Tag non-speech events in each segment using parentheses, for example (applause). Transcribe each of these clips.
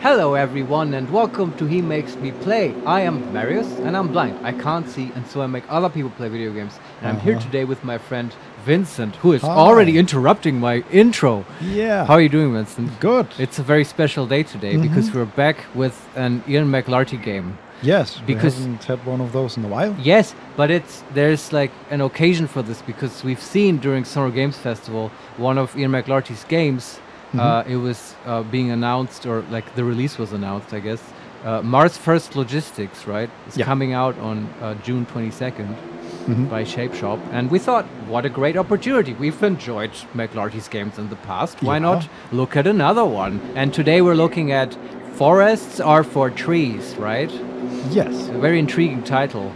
Hello everyone and welcome to He Makes Me Play. I am Marius and I'm blind. I can't see and so I make other people play video games. And I'm here Uh-huh. today with my friend Vincent, who is Hi. already interrupting my intro. Yeah. How are you doing, Vincent? Good. It's a very special day today because Mhm. we're back with an Ian MacLarty game. yes, because- we haven't had one of those in a while. Yes, but it's there's like an occasion for this because we've seen during Summer Games Festival one of Ian MacLarty's games. Mhm. Uh, it was uh, being announced, or like the release was announced, I guess. Uh, Mars First Logistics, right? It's Yeah. coming out on uh, June 22nd Mhm. by Shape Shop, and we thought, what a great opportunity! We've enjoyed MacLarty's games in the past. Why Yeah. not look at another one? And today we're looking at Forests Are for Trees, right? Yes. A very intriguing title.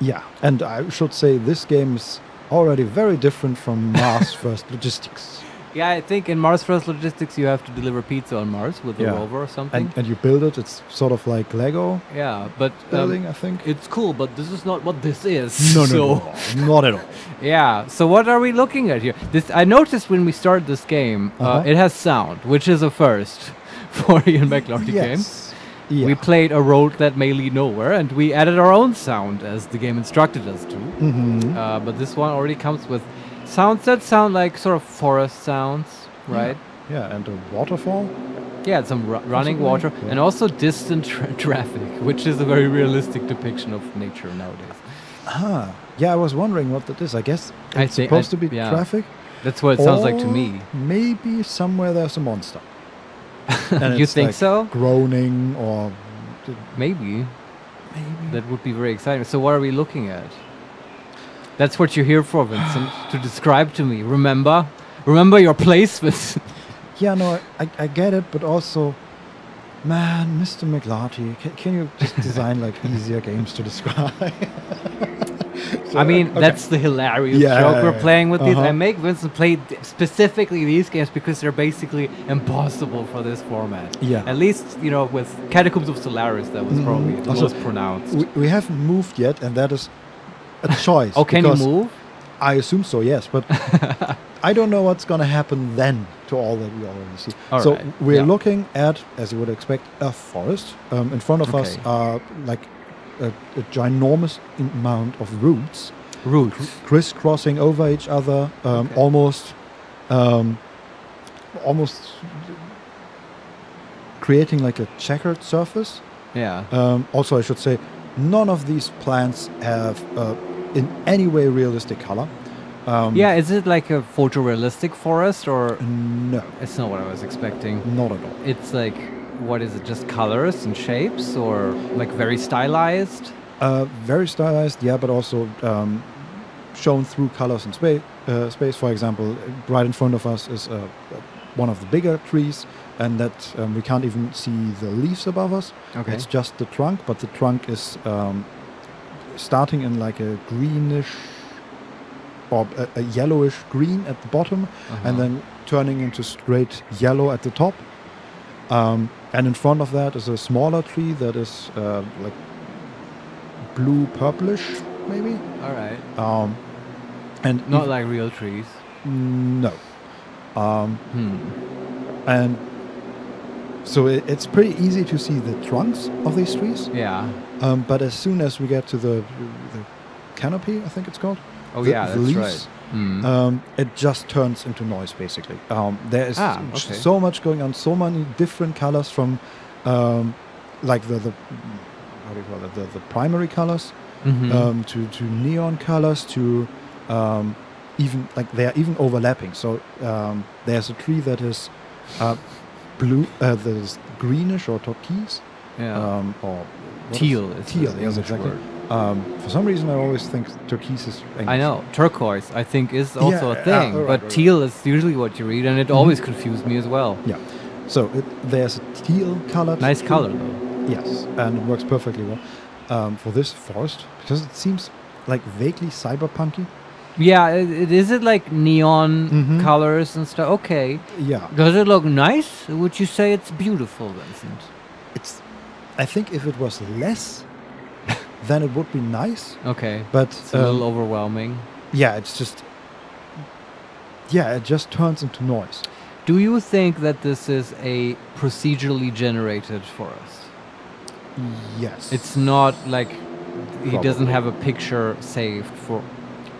Yeah. And I should say this game is already very different from Mars (laughs) First Logistics. Yeah, I think in Mars First Logistics you have to deliver pizza on Mars with a Yeah. rover or something. And, and you build it, it's sort of like Lego yeah, but um, building, I think. it's cool, but this is not what this is. no, no, (laughs) so, no, no, not at all. (laughs) Yeah. So what are we looking at here? This I noticed when we started this game, uh Uh-huh. it has sound, which is a first (laughs) for Ian games. yes. Yeah. We played a road that may lead nowhere, and we added our own sound as the game instructed us to. Mhm. Uh, but this one already comes with sounds that sound like sort of forest sounds, right? Yeah, and a waterfall. Yeah, some ru- running water yeah. and also distant (laughs) tra- traffic, which is a very realistic depiction of nature nowadays. Ah. Yeah, I was wondering what that is. I guess I it's think- supposed I- to be yeah. traffic. That's what it sounds like to me. Maybe somewhere there's a monster. (laughs) And you think like so? Groaning or Maybe. maybe. That would be very exciting. So, what are we looking at? That's what you're here for, Vincent, to describe to me. Remember? Remember your place, (laughs) Vincent. Yeah, no, I, I get it, but also, man, Mr. MacLarty, can, can you just (laughs) design like easier games to describe? (laughs) So, I mean, okay. that's the hilarious Yeah, joke yeah, we're yeah. playing with these. I Uh-huh. make Vincent play specifically these games because they're basically impossible for this format. Yeah. At least, you know, with Catacombs of Solaris, that was Mhm. probably the Also, most pronounced. we, we haven't moved yet, and that is a choice. oh, can you move? I assume so, yes, but (laughs) I don't know what's going to happen then to all that we already see. All so right, we're yeah. looking at, as you would expect, a forest. Um, in front of us are like a, a ginormous amount of roots. Roots. crisscrossing over each other, um, Okay. almost, um, almost creating like a checkered surface. Yeah. Um, also, I should say, none of these plants have uh, in any way realistic color. Um, Yeah, is it like a photorealistic forest or No, it's not what I was expecting? not at all. It's like what is it? Just colors and shapes or like very stylized? Uh, very stylized, yeah, but also um, shown through colors and space. Uh, space, for example, right in front of us is uh, one of the bigger trees, and that um, we can't even see the leaves above us. Okay. It's just the trunk, but the trunk is um, starting in like a greenish or a, a yellowish green at the bottom, Uh-huh. and then turning into straight yellow at the top. Um, and in front of that is a smaller tree that is uh, like blue purplish, maybe. All right. Um, and Not like real trees. no. Um, Hmm. and so it, it's pretty easy to see the trunks of these trees. Yeah. Um, but as soon as we get to the, the canopy, I think it's called, Oh the- yeah, the that's leaves, right. Hmm. um, it just turns into noise basically. Um, there is Ah, okay. so much going on, so many different colors from, um, like the, the how do you call it, the, the primary colors Mhm. um, to, to neon colors to um, even like they are even overlapping. So um, there's a tree that is uh, blue, uh, is greenish or turquoise, yeah. um, or Teal is the teal, yes, exactly. word. Um, for some reason, I always think turquoise is. English. I know turquoise. I think is also Yeah, a thing, ah, right, but right, teal is usually what you read, and it Mhm. always confused me as well. Yeah. So it, there's a teal colored. Nice tree. color though. Yes, and it works perfectly well um, for this forest because it seems like vaguely cyberpunky. Yeah, it, is it like neon Mhm. colors and stuff? Okay. Yeah, Does it look nice? Would you say it's beautiful, Vincent? it's. I think if it was less, (laughs) then it would be nice. Okay. But It's a um, little overwhelming. yeah, it's just. Yeah, it just turns into noise. Do you think that this is a procedurally generated forest? Yes. It's not like he doesn't have a picture saved for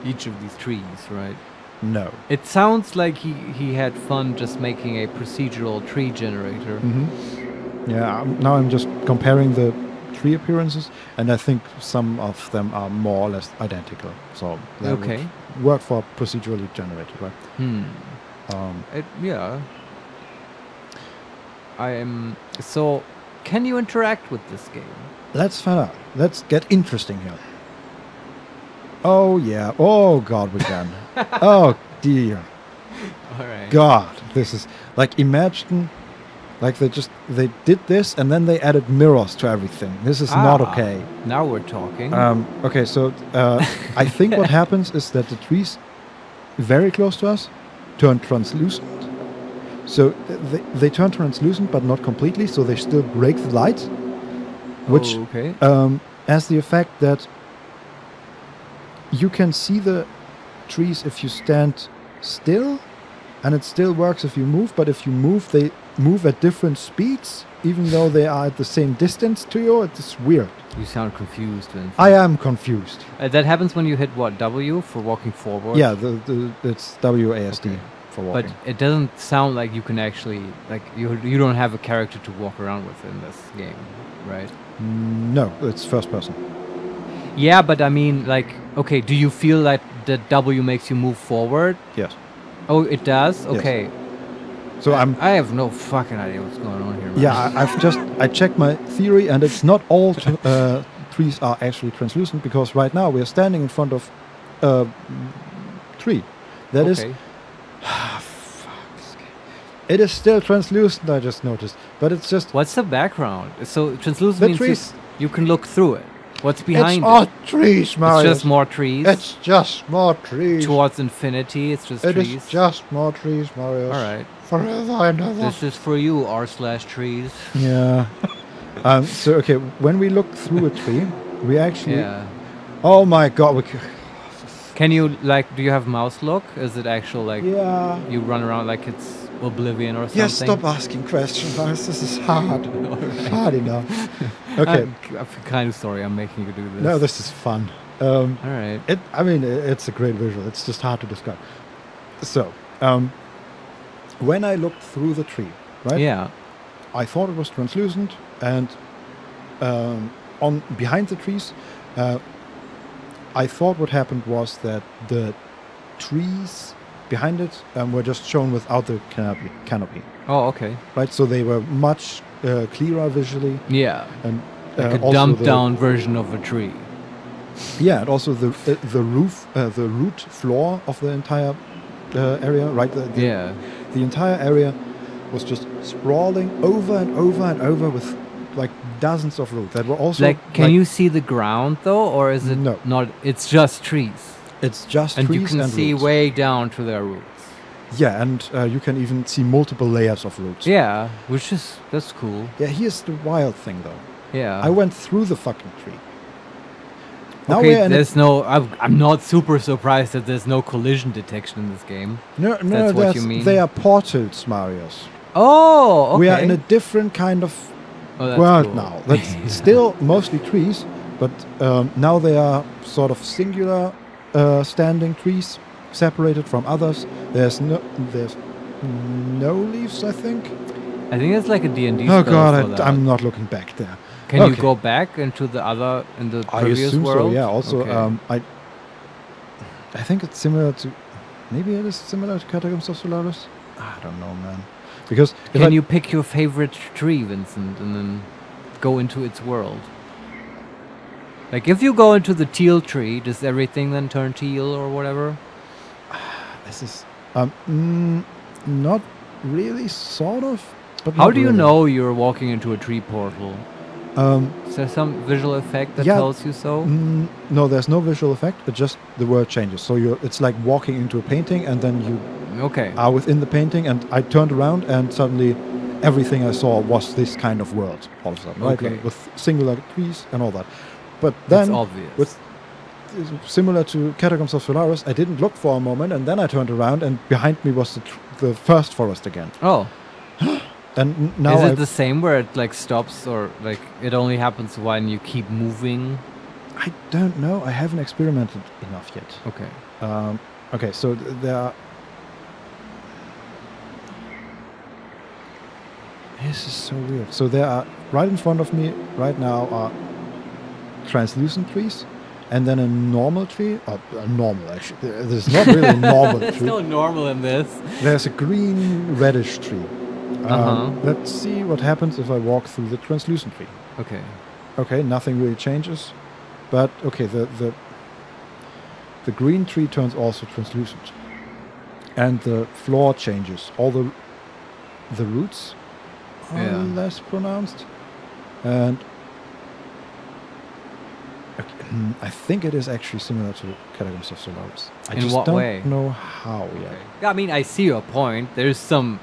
each of these trees, right? no. It sounds like he, he had fun just making a procedural tree generator. hmm Yeah. um, Now I'm just comparing the tree appearances, and I think some of them are more or less identical. So that Okay. work for procedurally generated, right? Hmm. Um, It, yeah. I am. So, can you interact with this game? let's find out. Let's get interesting here. Oh yeah. Oh God, we can. (laughs) oh dear. All right. God, this is like imagine, like they just they did this and then they added mirrors to everything. This is not Ah, okay. Now we're talking. Um, okay, so uh, I think what (laughs) happens is that the trees very close to us turn translucent. So they, they turn translucent, but not completely. So they still break the light, which Oh, okay. um, has the effect that you can see the trees if you stand still, and it still works if you move. But if you move, they move at different speeds, even though they are at the same distance to you. It's weird. You sound confused. I am confused. Uh, that happens when you hit what W for walking forward. Yeah, the, the it's WASD Okay. for But it doesn't sound like you can actually like you you don't have a character to walk around with in this game, right? No, it's first person. Yeah, but I mean, like, okay, do you feel like the W makes you move forward? Yes. Oh, it does. Yes. Okay. So I'm. I have no fucking idea what's going on here. Man. Yeah, I, I've just I checked my theory, and it's not all uh, trees are actually translucent because right now we are standing in front of a tree that is okay. (sighs) it is still translucent. I just noticed, but it's just What's the background? So translucent The means you, you can look through it. What's behind it's all it? trees, It's just more trees. It's just more trees. towards infinity. It's just It trees. It is just more trees, Marius. All right. Forever and ever. This is for you, r slash trees. Yeah. um, so okay, when we look through a tree, we actually. Yeah. Oh my God! We Can you like? Do you have mouse look? Is it actual like yeah. you run around like it's Oblivion or something? Yes, stop asking questions. This is hard. (laughs) Alright. hard enough. (laughs) Okay. I'm, I'm kind of sorry. I'm making you do this. no, this is fun. Um, All right. it. I mean, it's a great visual. It's just hard to describe. So, um, when I looked through the tree, right? Yeah. I thought it was translucent, and um, on behind the trees, uh, I thought what happened was that the trees behind it um, were just shown without the canopy, canopy, Oh, okay. right? So they were much uh, clearer visually, Yeah. and Like uh, a also dumbed the- down version of a tree. Yeah, and also the uh, the roof, uh, the root floor of the entire uh, area, right? The, the, Yeah. the entire area was just sprawling over and over and over with like dozens of roots that were also Like, can you see the ground though, or is it No. not? It's just trees, It's just and trees you can and see roots. way down to their roots. Yeah, and uh, you can even see multiple layers of roots. Yeah, which is that's cool. Yeah, here's the wild thing though. Yeah. I went through the fucking tree. Now okay, we're in a- there's no. I'm, I'm not super surprised that there's no collision detection in this game. no, no, that's what you mean? They are portals, Marius. Oh, okay. We are in a different kind of oh, world cool. now. That's (laughs) still mostly trees, but um, now they are sort of singular uh, standing trees, separated from others. There's no, there's no leaves, I think. I think it's like a D&D Oh god, I, I'm not looking back there. Can you go back into the other in the I previous assume world? so. Yeah. Also, Okay. um, I I think it's similar to maybe it is similar to Catacombs of Solaris. I don't know, man. Because Can I- you pick your favorite tree, Vincent, and then go into its world? Like if you go into the teal tree, does everything then turn teal or whatever? (sighs) This is um, mm, not really, sort of. But How do you really. know you're walking into a tree portal? Um, Is there some visual effect that Yeah, tells you so? mm, no, there's no visual effect. It just the word changes. So you're, it's like walking into a painting, and then you Okay. are within the painting. And I turned around, and suddenly, everything I saw was this kind of world. All of a sudden, right? Okay. Like with singular trees and all that. But then, with similar to Catacombs of Solaris. I didn't look for a moment, and then I turned around, and behind me was the, tr- the first forest again. Oh, (gasps) And now is it the same where it like stops or like it only happens when you keep moving? I don't know. I haven't experimented enough yet. Okay. Um, okay, so th- there are. This is so weird. So there are right in front of me right now are translucent trees, and then a normal tree. Oh, a normal actually. There's not really a normal (laughs) There's tree. no normal in this. There's a green reddish tree. Um, Uh-huh. Let's see what happens if I walk through the translucent tree. Okay. Okay, nothing really changes, but okay, the the the green tree turns also translucent, and the floor changes. All the the roots are Yeah. less pronounced, and I think it is actually similar to Catacombs of Solaris. I In just what don't way? know how yet. Yeah, I mean, I see your point. There's some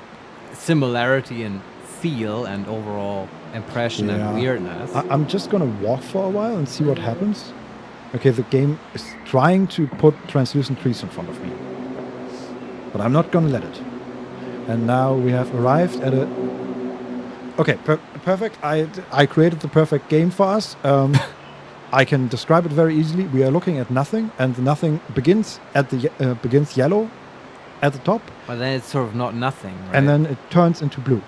similarity in feel and overall impression Yeah. and weirdness. I, I'm just gonna walk for a while and see what happens. Okay, the game is trying to put translucent trees in front of me, but I'm not gonna let it. And now we have arrived at a. Okay, per- perfect. I I created the perfect game for us. Um, (laughs) I can describe it very easily. We are looking at nothing, and nothing begins at the uh, begins yellow at the top, but then it's sort of not nothing. Right? and then it turns into blue.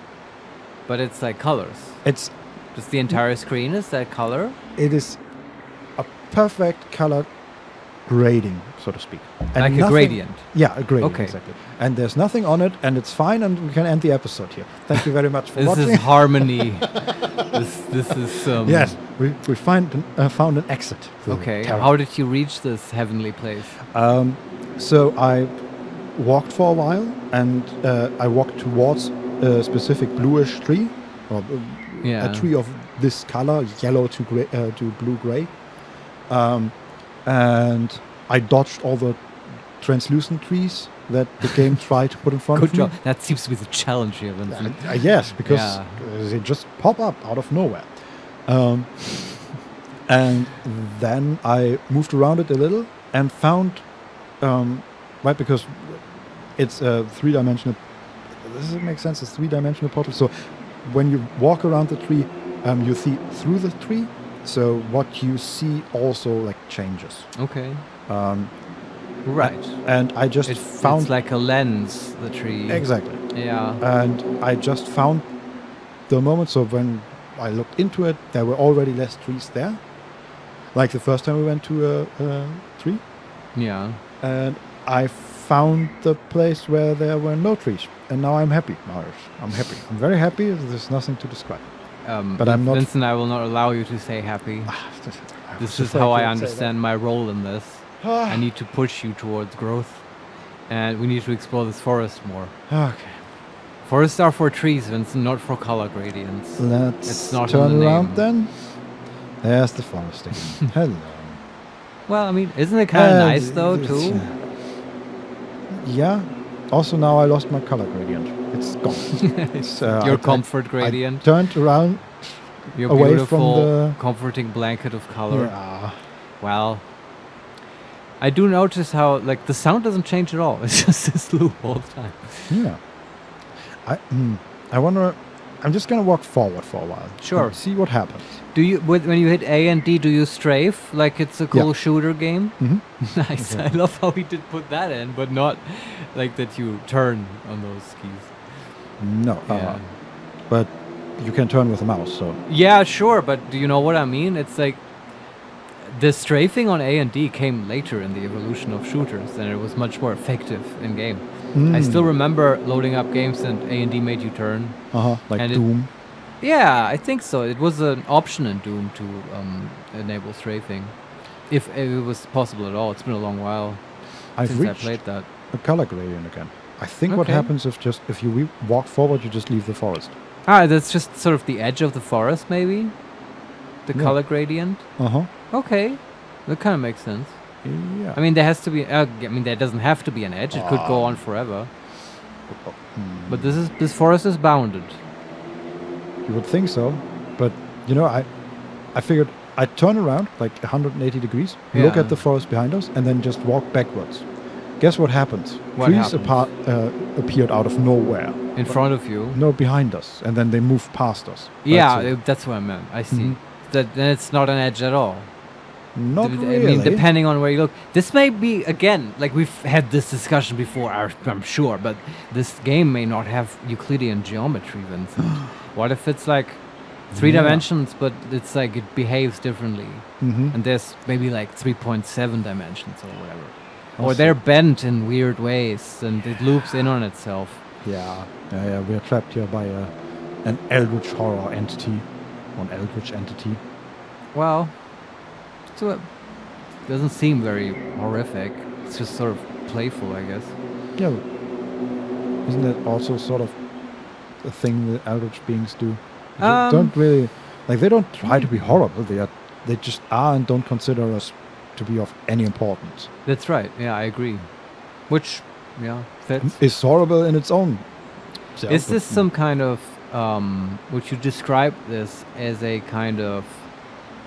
but it's like colors. It's Just the entire screen is that color. it is a perfect color grading, so to speak. And like a gradient. Yeah, a gradient, Okay. exactly. And there's nothing on it, and it's fine, and we can end the episode here. Thank you very much for This watching. is (laughs) harmony. This is um, yes, we, we find an, uh, found an exit. Okay. How did you reach this heavenly place? Um, so I walked for a while, and uh, I walked towards a specific bluish tree, or uh, Yeah. a tree of this color, yellow to gray, uh, to blue gray. Um, and I dodged all the translucent trees that the game tried to put in front Good of job. me. That seems to be the challenge here, Vincent. Uh, yes, because Yeah. uh, they just pop up out of nowhere. Um, and then I moved around it a little and found, um, right, because it's a three dimensional. Does it make sense? It's three dimensional portal. So when you walk around the tree, um, you see through the tree. So what you see also like changes. Okay. Um, Right. and I just It, found it's like a lens, the tree. exactly. Yeah. and I just found the moment. So when I looked into it, there were already less trees there. Like the first time we went to a, a tree, yeah. and I found the place where there were no trees, and now I'm happy, Marius. I'm happy. I'm very happy. There's nothing to describe. Um, But I'm not- Vincent, I will not allow you to say happy. This is how I understand my role in this. That. I need to push you towards growth, and we need to explore this forest more. okay, Forests are for trees, Vincent, not for color gradients. let's It's not turn the around then. There's the forest again. (laughs) Hello. Well, I mean, isn't it kind of Uh, nice though, too? Yeah. Also, now I lost my color gradient. It's gone. (laughs) It's, uh, Your I- I- comfort I gradient, turned around. your away from beautiful, the- comforting blanket of color. Yeah. Well, I do notice how like the sound doesn't change at all. (laughs) It's just this loop all the time. Yeah. I hmm, I wonder. I'm just gonna walk forward for a while. Sure. See what happens. Do you with- when you hit A and D, do you strafe like it's a cool shooter game? hmm (laughs) nice. I love how we did put that in, but not like that you turn on those keys. No. Yeah. Uh, but you can turn with a mouse. So Yeah, sure, but do you know what I mean? It's like the strafing on A and D came later in the evolution of shooters, and it was much more effective in game. I still Mm. remember loading up games and A and D made you turn. Uh huh. Like and it- Doom. Yeah, I think so. It was an option in Doom to um, enable strafing, if, if it was possible at all. It's been a long while I've since I played that. a color gradient again. I think what happens if just if you walk forward, you just leave the forest. Ah, that's just sort of the edge of the forest, maybe. The Yeah. color gradient. Uh huh. Okay, that kind of makes sense. Yeah. I mean, there has to be. Uh, I mean, there doesn't have to be an edge. It could go Ah. on forever. Hmm. But this is this forest is bounded. You would think so, but you know, I, I figured I'd turn around like 180 degrees, look at the forest behind us, and then just walk backwards. Guess what happens? What Trees happens? apart, uh, appeared out of nowhere. In front of you. No, behind us, and then they move past us. Yeah, That's that's what I meant. I see. Mhm. That then it's not an edge at all. Not really. I mean, depending on where you look. This may be again like we've had this discussion before. I'm sure, but this game may not have Euclidean geometry, Vincent. (gasps) what if it's like three Yeah. dimensions, but it's like it behaves differently, hmm and there's maybe like 3.7 dimensions or whatever, or they're bent in weird ways, and it loops in on itself. Yeah, yeah, yeah. We are trapped here by a, an eldritch horror entity, an eldritch entity. Well, so it doesn't seem very horrific. It's just sort of playful, I guess. Yeah. Isn't that also sort of a thing that eldritch beings do? They Um, don't really like they don't try to be horrible. They are they just are and don't consider us to be of any importance. That's right. Yeah, I agree. Which, yeah, fits. It's horrible in its own. self, Is this some kind of um would you describe this as a kind of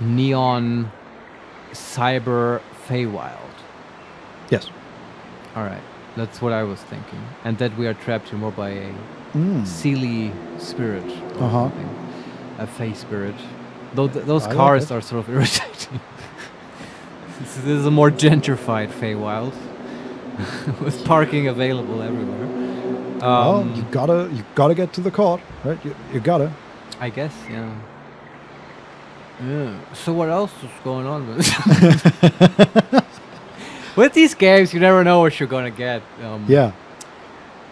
neon cyber Feywild? Yes. All right. That's what I was thinking. And that we are trapped here more by a Mm. Seelie spirit or Uh-huh. something. A Fey spirit. Though th- those I cars it. are sort of (laughs) irritating. this, this is a more gentrified Feywild. (laughs) with parking available everywhere. well, Um, you gotta you gotta get to the court, right? You, you gotta. I guess, yeah. Yeah. So what else is going on (laughs) with these games? You never know what you're gonna get. Um, Yeah.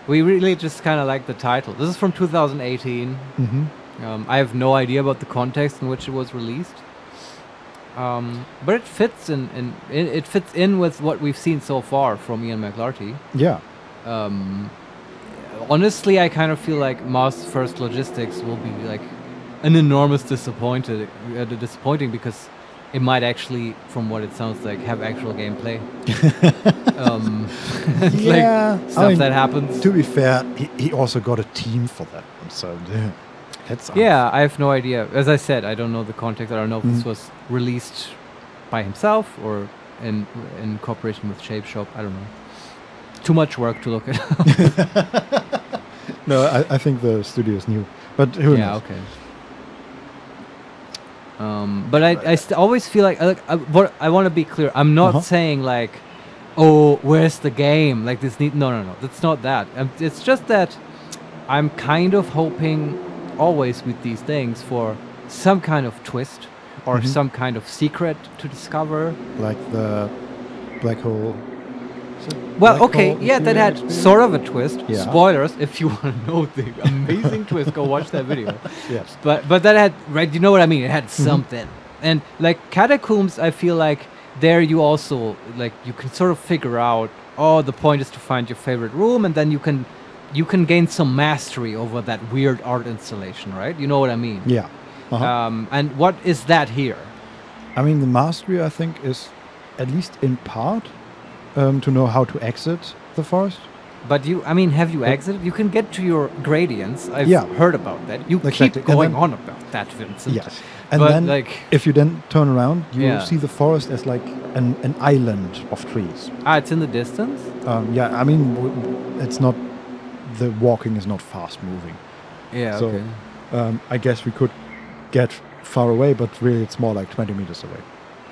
We really just kind of like the title. This is from 2018. hmm Um, I have no idea about the context in which it was released. Um, but it fits in, in it, it fits in with what we've seen so far from Ian MacLarty. Yeah. Um, honestly, I kind of feel like Mars First Logistics will be like an enormous disappointed, uh, disappointing because it might actually, from what it sounds like, have actual gameplay. (laughs) um, (laughs) Yeah, like stuff mean, that happens. To be fair, he, he also got a team for that one, so yeah. That's Yeah, I have no idea. As I said, I don't know the context. I don't know if this Mhm. was released by himself or in in cooperation with Shape Shop. I don't know. Too much work to look at. (laughs) No, I, I think the studio is new, but who yeah, knows? okay. Um, but I, I st- always feel like, like I, what I want to be clear. I'm not Uh-huh. saying like, oh, where's the game? Like this need. No, no, no. That's not that. Um, it's just that I'm kind of hoping always with these things for some kind of twist or Mhm. some kind of secret to discover. Like the black hole. Well, okay, yeah, that had sort of a twist. Yeah. Spoilers, if you (laughs) want to know the amazing (laughs) twist, go watch that video. Yes. But but that had right, you know what I mean? It had Mm-hmm. something. And like catacombs, I feel like there you also like you can sort of figure out. Oh, the point is to find your favorite room, and then you can you can gain some mastery over that weird art installation, right? You know what I mean? Yeah. Uh-huh. Um, and what is that here? I mean, the mastery, I think, is at least in part um, to know how to exit the forest. But you, I mean, have you exited? You can get to your gradients. I've Yeah. heard about that. You Exactly. keep going then- on about that, Vincent. Yes. And but then, like, if you then turn around, you Yeah. see the forest as like an, an island of trees. ah, it's in the distance. Um, yeah, I mean, it's not. The walking is not fast moving. Yeah. So- okay. Um, I guess we could get far away, but really, it's more like 20 meters away.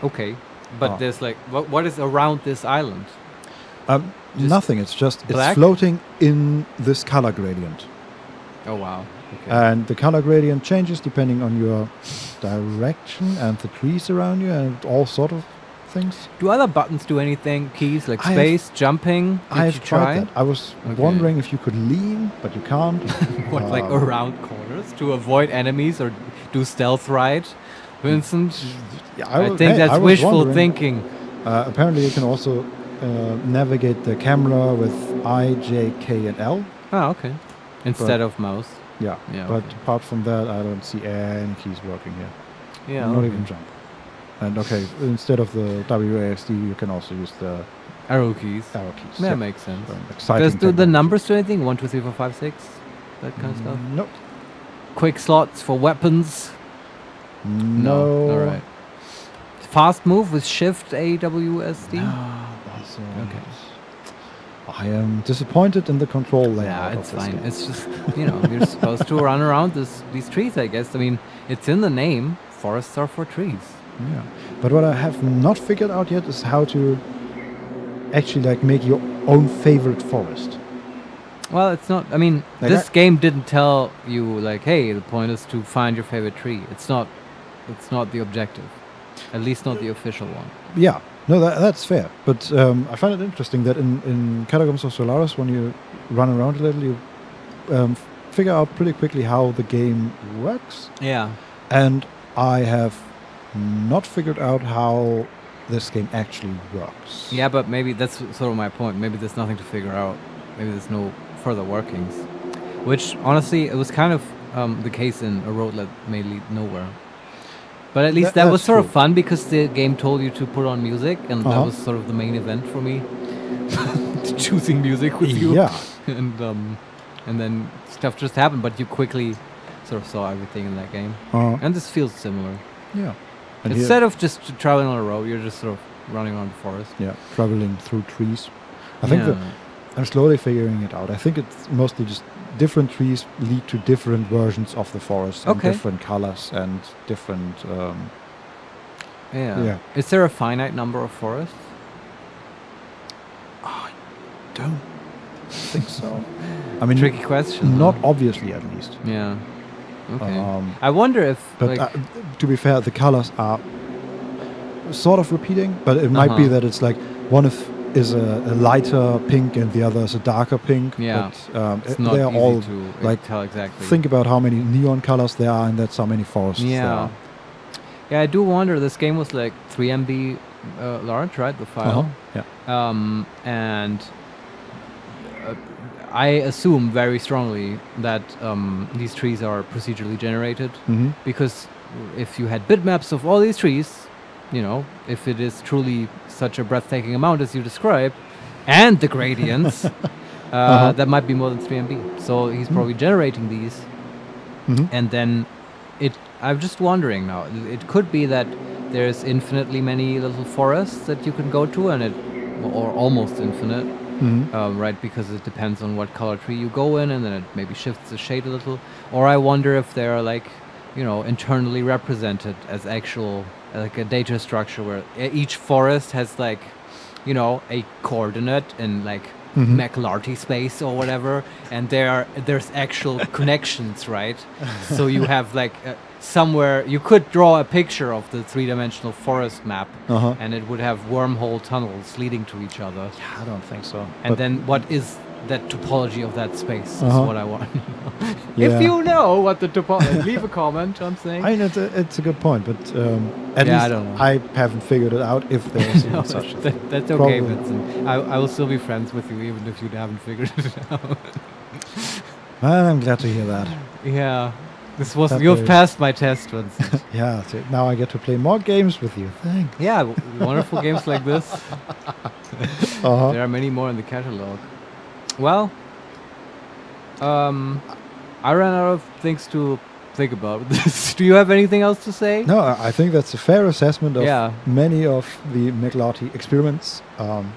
Okay. But Ah. there's like, what, what is around this island? Um, nothing. It's just black? it's floating in this color gradient, Oh wow. Okay. and the color gradient changes depending on your direction and the trees around you and all sort of things. do other buttons do anything? Keys like I have- space, jumping? Did I have you tried try? that. I was Okay. wondering if you could lean, but you can't. (laughs) What, like Um, around corners to avoid enemies or do stealth ride? Vincent, Yeah, I, wa- think hey, that's I wishful thinking. Uh, apparently, you can also uh, navigate the camera with I, J, K, and L. Oh, okay. Instead of mouse. Yeah. Yeah, But okay. apart from that, I don't see any keys working here. Yeah. Not okay. even jump. And okay, instead of the WASD, you can also use the Arrow keys. arrow keys. That Yeah. makes sense. Exciting Does do the numbers do anything? One, two, three, four, five, six? That kind of stuff? Nope. Quick slots for weapons? No. All right. fast move with Shift A W S D? that's, um, Okay. I am disappointed in the control layout. Yeah, it's fine. game. It's just you know you're supposed to run around this these trees. I guess. I mean, it's in the name. Forests are for trees. Yeah, but what I have not figured out yet is how to actually like make your own favorite forest. Well, it's not. I mean, Like this I- game didn't tell you like, hey, the point is to find your favorite tree. It's not. It's not the objective. At least not the official one. Yeah, no, that, that's fair. But um, I find it interesting that in, in Catacombs of Solaris, when you run around a little, you um, figure out pretty quickly how the game works. Yeah. And I have not figured out how this game actually works. Yeah, but maybe that's sort of my point. Maybe there's nothing to figure out. Maybe there's no further workings. Which, honestly, it was kind of um, the case in a road that may lead nowhere. But at least That- that, was sort of fun because the game told you to put on music, and that Uh-huh. was sort of the main event for me. (laughs) Choosing music with you. Yeah. (laughs) and um, and then stuff just happened, but you quickly sort of saw everything in that game. Uh, And this feels similar. yeah. And here- Instead of just traveling on a road, you're just sort of running around the forest. yeah, traveling through trees. I think that Yeah. I'm slowly figuring it out. I think it's mostly just different trees lead to different versions of the forest and different colors and different. Um, Yeah. Yeah. Is there a finite number of forests? I don't think so. (laughs) I mean, Tricky question. not huh? obviously at least. Yeah. Okay. Um, I wonder if. but like, uh, to be fair, the colors are sort of repeating, but it might be Uh-huh. that it's like one of is a, a lighter pink and the other is a darker pink. Yeah. But, um, it's uh, not they are easy all to uh, like, tell exactly. think about how many neon colors there are and that's how many forests there Yeah. are. Yeah, I do wonder. This game was like 3 MB uh, large, right? The file. Uh-huh. Yeah. Um, and uh, I assume very strongly that um, these trees are procedurally generated hmm because if you had bitmaps of all these trees, you know, if it is truly such a breathtaking amount as you describe, and the gradients, (laughs) uh, Uh-huh. that might be more than 3 MB. So he's Mm. probably generating these, hmm and then it. I'm just wondering now. It could be that there's infinitely many little forests that you can go to, and it, or almost infinite, hmm um, right? Because it depends on what color tree you go in, and then it maybe shifts the shade a little. Or I wonder if they're like, you know, internally represented as actual, like a data structure where each forest has like, you know, a coordinate and like Mhm. MacLarty space or whatever, and there are there's actual (laughs) connections, right? (laughs) so you have like uh, somewhere you could draw a picture of the three-dimensional forest map, Uh-huh. and it would have wormhole tunnels leading to each other. Yeah, I don't think so. And But- then what is that topology of that space is Uh-huh. what I want. (laughs) Yeah. If you know what the topology, (laughs) leave a comment. I'm saying. I know it's a, it's a good point, but um, at Yeah, I least don't know. I haven't figured it out if there is (laughs) No, such a that, thing. that's okay, Probably. Vincent. I, I will still be friends with you even if you haven't figured it out. Well, I'm glad to hear that. yeah, this was That you've is- passed my test, Vincent. Yeah, so now I get to play more games with you. Thanks. yeah, w- wonderful games like this. Uh-huh. There are many more in the catalog. Well, um, I ran out of things to think about this. (laughs) Do you have anything else to say? No, I think that's a fair assessment of Yeah. many of the MacLarty experiments. Um,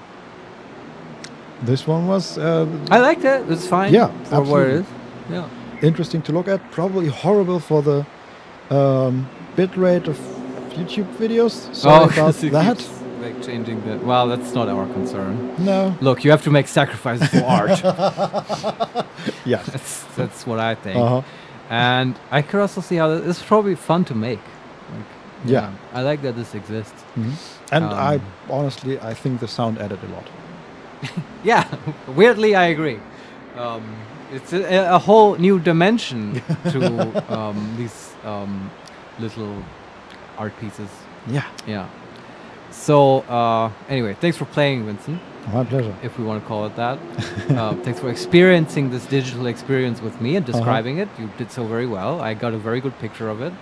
this one was uh, I liked it. It's fine. Yeah, for what it absolutely. is. Yeah. interesting to look at. Probably horrible for the um, bit rate of YouTube videos. Sorry (laughs) about Oh, it that. Keeps, like changing the. Well, that's not our concern. No. Look, you have to make sacrifices for art. (laughs) Yes. That's that's what I think. Uh-huh. And I could also see how this is probably fun to make. Like, Yeah. I like that this exists. Mhm. And I Um, honestly, I think the sound added a lot. (laughs) Yeah, weirdly, I agree. Um, it's a, a whole new dimension (laughs) to um, these um, little art pieces. Yeah. Yeah. So uh, anyway, thanks for playing, Vincent, My pleasure. if we want to call it that. uh, (laughs) thanks for experiencing this digital experience with me and Uh-huh. describing it. You did so very well. I got a very good picture of it.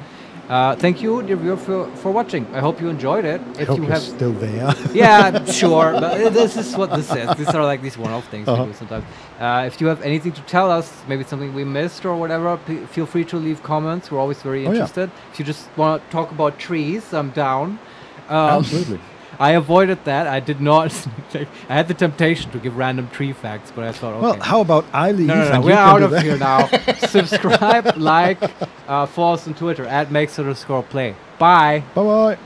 Uh, thank you, dear viewer, for, for watching. I hope you enjoyed it. I If hope you you're have still there. (laughs) yeah, (laughs) sure. But this is what this is. These are like these one-off things Uh-huh. we do sometimes. Uh, if you have anything to tell us, maybe something we missed or whatever, p- feel free to leave comments. We're always very Oh, yeah. interested. If you just want to talk about trees, I'm down. Um, Absolutely. (laughs) I avoided that. I did not. (laughs) I had the temptation to give random tree facts, but I thought, okay. Well, how about I leave no, no, no. We're out of that? here now. (laughs) Subscribe, like, uh, follow us on Twitter at makes underscore play. Bye. Bye bye.